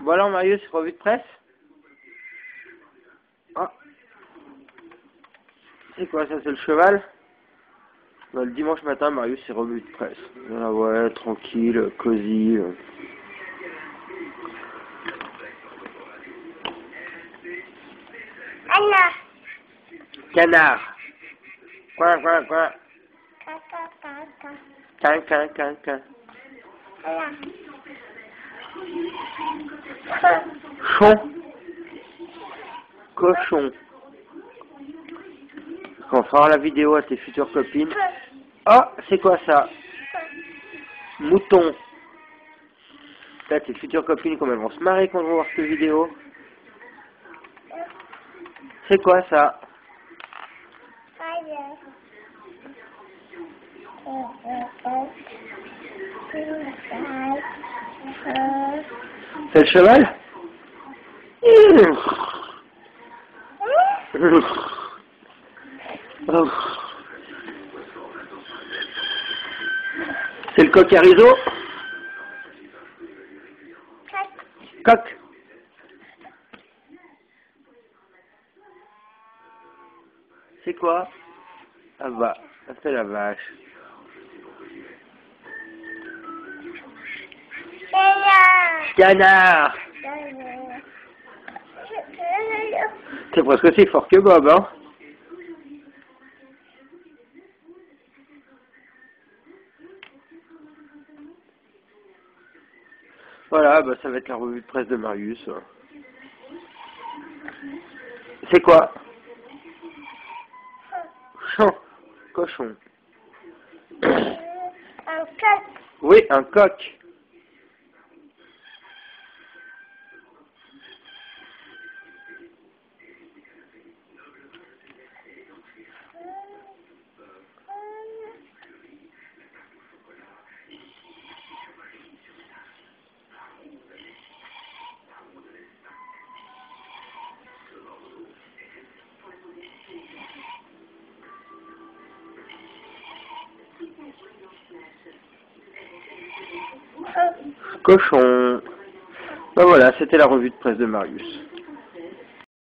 Bon alors Marius, revue de presse Ah. C'est quoi ça, c'est le cheval? Bah, Le dimanche matin, Marius, c'est revue de presse. Ah ouais, tranquille, cosy. Anna. Canard. Quoi, quoi, quoi? Can, can, can, can. Chon. Cochon. On fera la vidéo à tes futures copines. Ah, c'est quoi ça? Mouton. Là, tes futures copines, comme elles vont se marrer quand elles vont voir cette vidéo. C'est quoi ça? C'est le cheval? C'est le coq à rideau? Coq. C'est quoi? Ah bah, c'est la vache. Canard C'est presque aussi fort que Bob, hein Voilà, bah ça va être la revue de presse de Marius. C'est quoi? Chant. Cochon. Un coq. Oui, un coq. Cochon. Ben voilà, c'était la revue de presse de Marius.